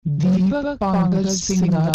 Deepak Pankaj Singha.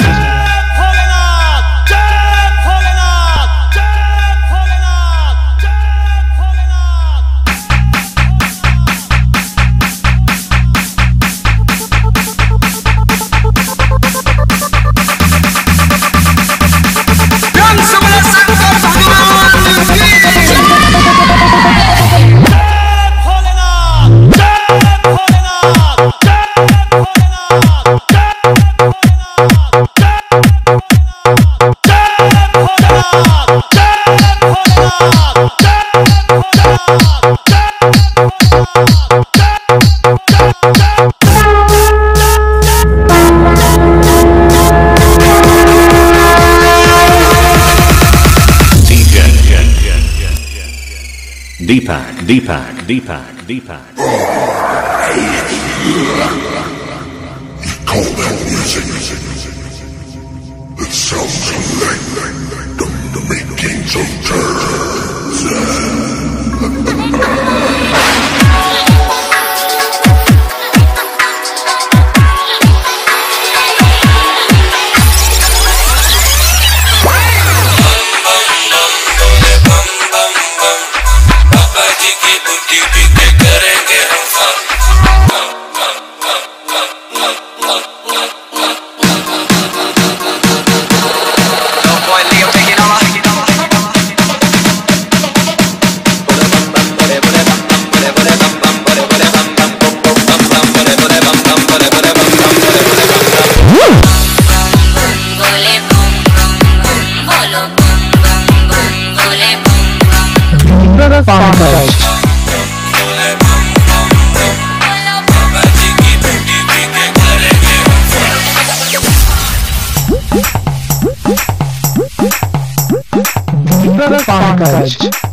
Deepak, Deepak, Deepak, Deepak. Oh, you call that music? It sounds like the making of time. Full of bombos. Bonkers.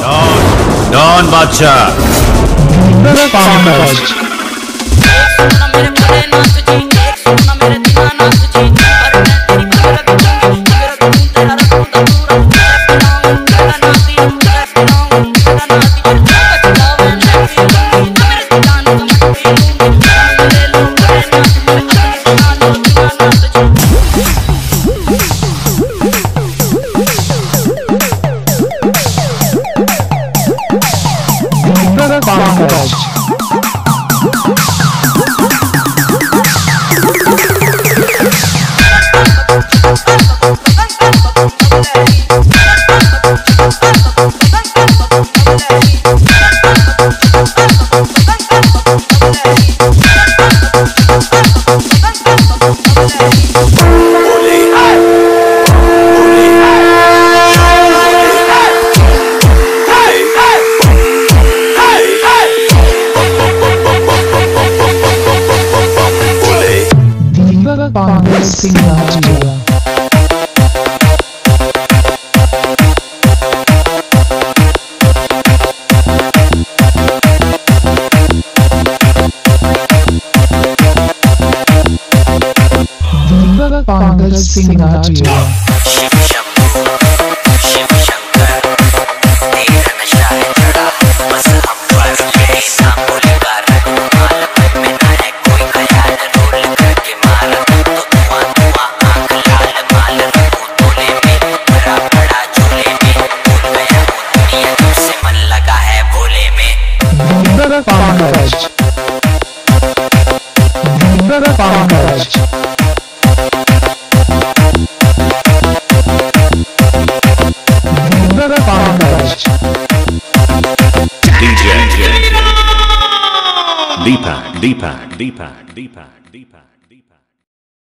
Don. Don Bacha. Bang, bang, bang. Podcast. Hosting Lounge Gala. Deepak Pangal Singh Gala. Pankaj Deepak Pankaj Deepak Deepak Deepak Deepak Deepak Deepak